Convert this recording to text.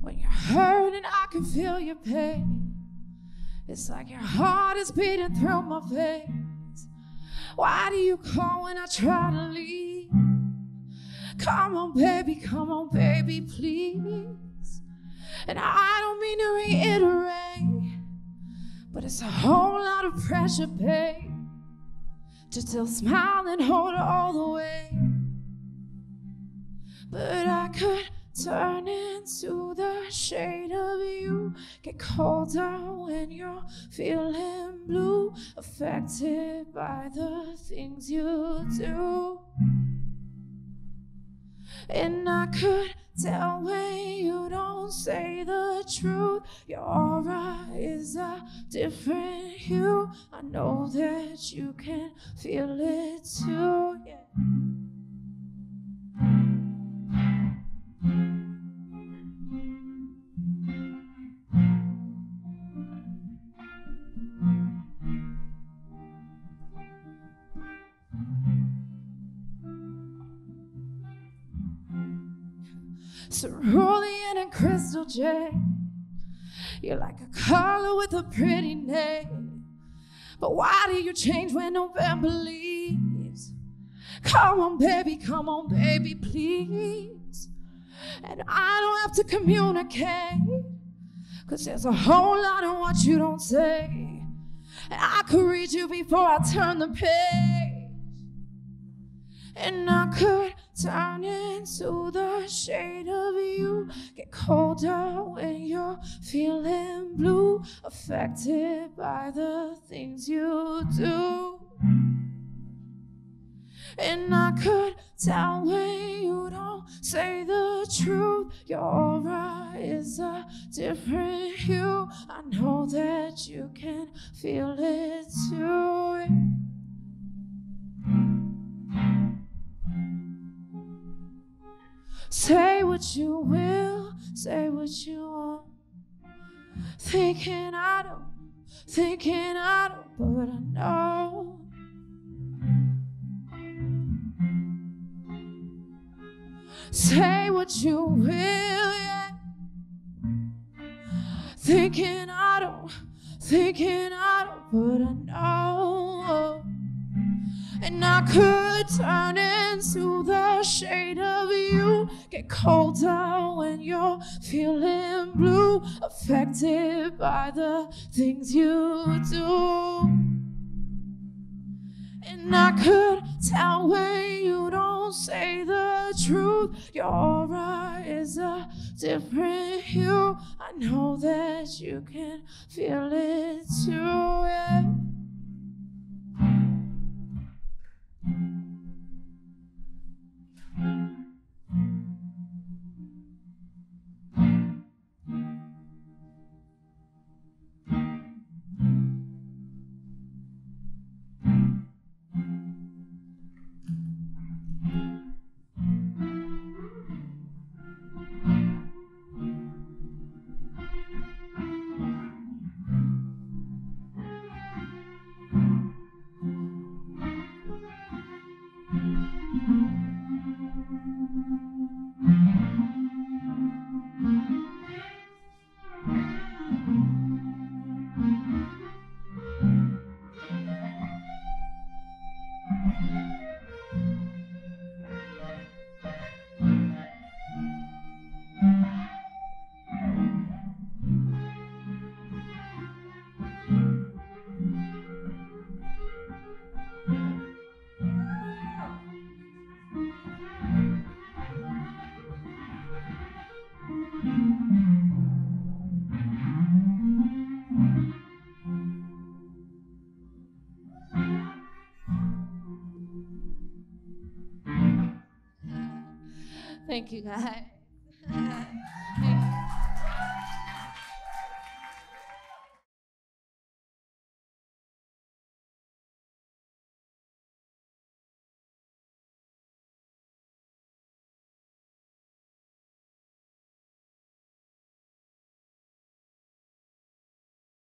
When you're hurting, I can feel your pain. It's like your heart is beating through my veins. Why do you call when I try to leave? Come on, baby, come on, baby, please. And I don't mean to reiterate, but it's a whole lot of pressure, babe. To still smile and hold it all the way. But I could turn into the shade of you. Get colder when you're feeling blue, affected by the things you do. And I could tell when you don't say the truth. Your aura is a different hue. I know that you can feel it too. Cerulean and crystal jade. You're like a color with a pretty name. But why do you change when November leaves? Come on, baby, come on, baby, please. And I don't have to communicate. Cause there's a whole lot of what you don't say. And I could read you before I turn the page. And I could turn into the shade of you. Get colder when you're feeling blue, affected by the things you do. And I could tell when you don't say the truth. Your aura is a different hue. I know that you can feel it too. What you will, say what you want. Thinking I don't, thinking I don't, but I know. Say what you will, yeah. Thinking I don't, thinking I don't, but I know. And I could turn into the shade of you. Get colder when you're feeling blue, affected by the things you do. And I could tell when you don't say the truth. Your aura is a different hue. I know that you can feel it too. Yeah. Thank you, guys.